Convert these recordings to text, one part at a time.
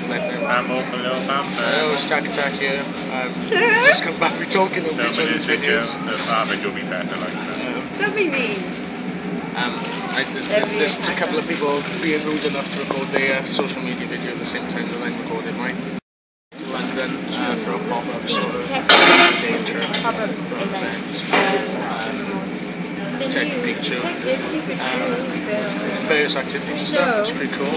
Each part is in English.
Golden Light I'm off a little bump. Hello, it's Tak Attack here. I've just come back. We're talking over each other's this video. videos. The our video will be better like that. Um, Don't be mean. um, I, there's, there's a couple of people being rude enough to record their social media video at the same time that I'm recording mine. To London uh, for a pop-up sort of day trip Pop-up for event. event. Um, Tech picture. Um, various activities and stuff. It's pretty cool.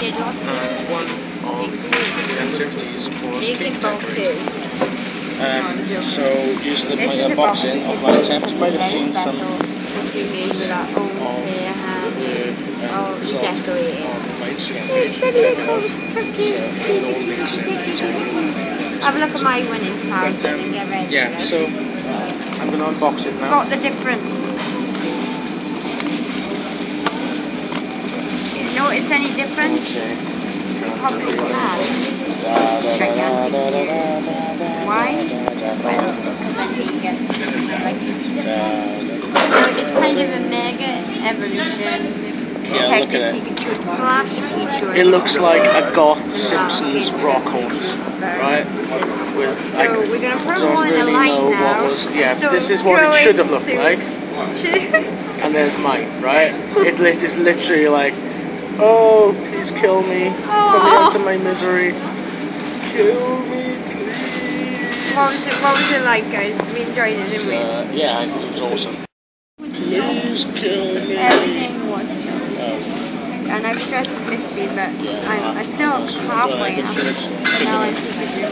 And one of the activities was. Um, so the my a box. unboxing of my attempt, you might have seen some of the um, result of my Instagram It's page. So cookie. it all links in. Have a look at my winning ready. yeah, so I'm going to unbox it now. Spot the difference. Notice any difference? Okay. Probably not. Why? Well, because I think like So it's kind of a mega evolution. Yeah, look at it. It looks like a goth Simpsons rock horse, right? With, I we're gonna put don't one in a really know now. what was. Yeah, So this is what it should have looked like. And there's mine, right? It is literally like, oh, please kill me, put me Aw. out of my misery, kill me, please. what was it? What was it like, guys? We enjoyed it, didn't we? Uh, yeah, I think it was awesome. Please kill me. Everything was. Um, And I've stressed Misty, but Yeah. I'm, I'm still halfway now. Now I think I do.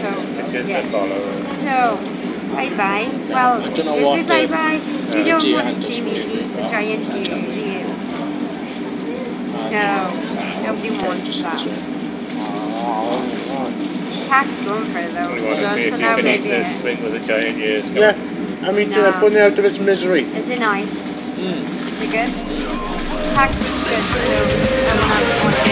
So, yeah. So, bye bye. Well, I don't is it bye the- bye? You uh, don't want to see me put eat it a giant deer, you? No, nobody wants that. Cat's going for it though. We So, so now can eat maybe. this thing with a giant ears. Yeah. I mean, No. uh, putting it out of its misery. Is it nice? Mm. Is it good? Cat's is good, so I will have one.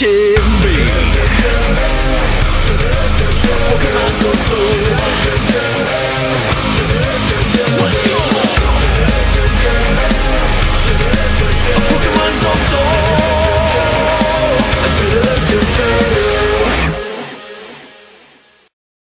Chevy. Fucking.